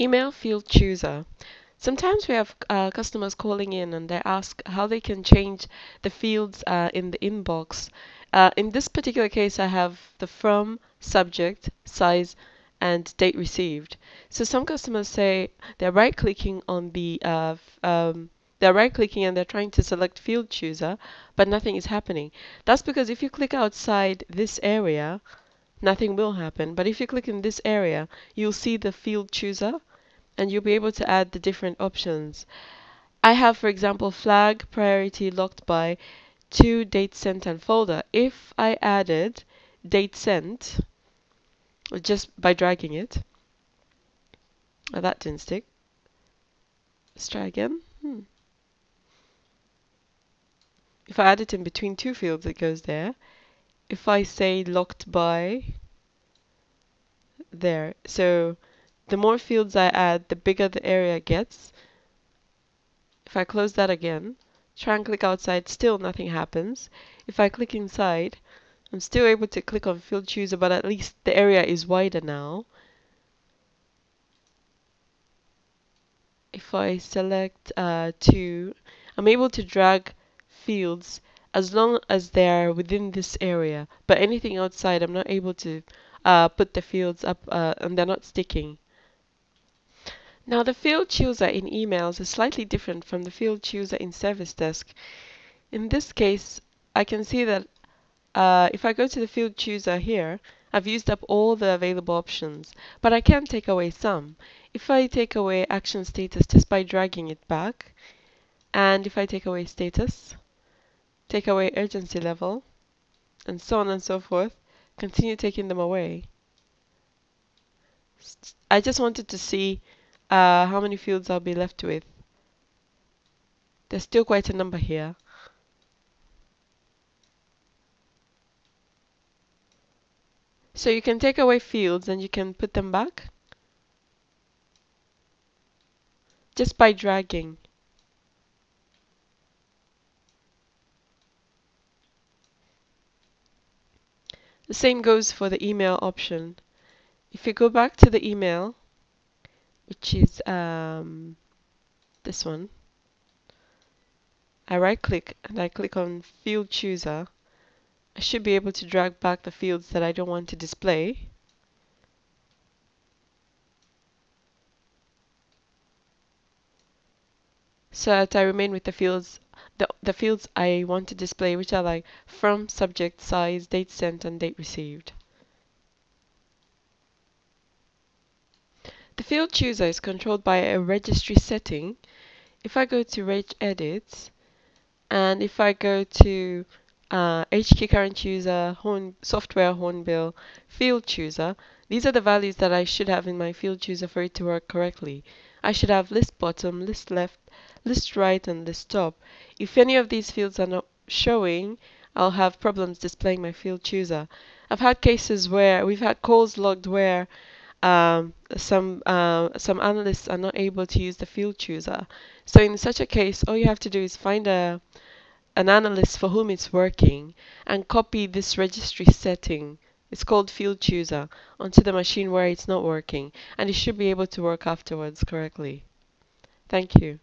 Email field chooser. Sometimes we have uh, customers calling in and they ask how they can change the fields uh, in the inbox. Uh, in this particular case, I have the from, subject, size, and date received. So some customers say they're right clicking on the uh, um, they're right clicking and they're trying to select field chooser, but nothing is happening. That's because if you click outside this area, nothing will happen. But if you click in this area, you'll see the field chooser and you'll be able to add the different options. I have, for example, flag priority locked by to date sent and folder. If I added date sent, just by dragging it, oh, that didn't stick. Let's try again. Hmm. If I add it in between two fields, it goes there. If I say locked by, there. So the more fields I add, the bigger the area gets. If I close that again, try and click outside, still nothing happens. If I click inside, I'm still able to click on field chooser, but at least the area is wider now. If I select uh, two, I'm able to drag fields as long as they're within this area. But anything outside, I'm not able to uh, put the fields up uh, and they're not sticking. Now the field chooser in emails is slightly different from the field chooser in Service Desk. In this case, I can see that uh, if I go to the field chooser here, I've used up all the available options, but I can take away some. If I take away action status just by dragging it back, and if I take away status, take away urgency level, and so on and so forth, continue taking them away. I just wanted to see uh, how many fields I'll be left with. There's still quite a number here. So you can take away fields and you can put them back just by dragging. The same goes for the email option. If you go back to the email, which is um, this one, I right click and I click on field chooser, I should be able to drag back the fields that I don't want to display. So that I remain with the fields the, the fields I want to display, which are like from, subject, size, date sent, and date received. The field chooser is controlled by a registry setting. If I go to Reg Edit, and if I go to uh, HK current user, horn, software hornbill, field chooser, these are the values that I should have in my field chooser for it to work correctly. I should have list bottom, list left, list right, and list top. If any of these fields are not showing, I'll have problems displaying my field chooser. I've had cases where we've had calls logged where um, some uh, some analysts are not able to use the field chooser. So in such a case, all you have to do is find a an analyst for whom it's working and copy this registry setting. It's called field chooser onto the machine where it's not working and it should be able to work afterwards correctly. Thank you.